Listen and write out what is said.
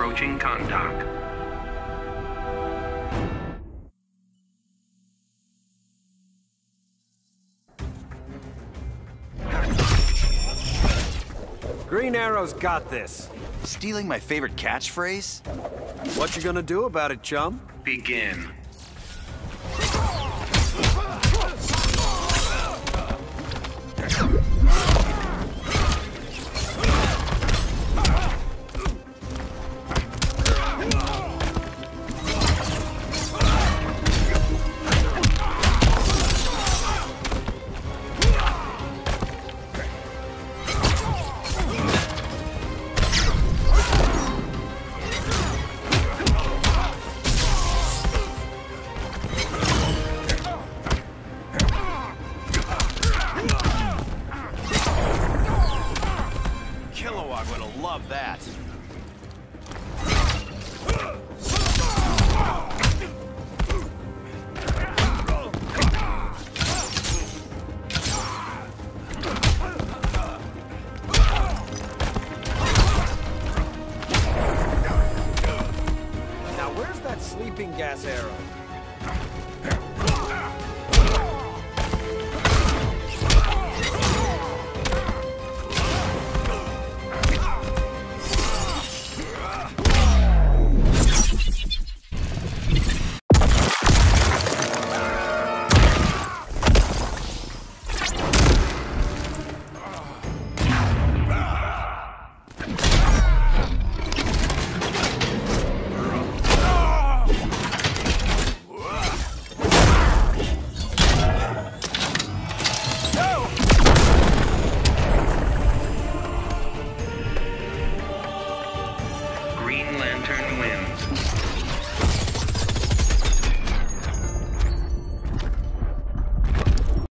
approaching Kondak. Green Arrow's got this. Stealing my favorite catchphrase? What you gonna do about it, chum? Begin. Kilowog would have loved that. Now where's that sleeping gas arrow? Lantern wins.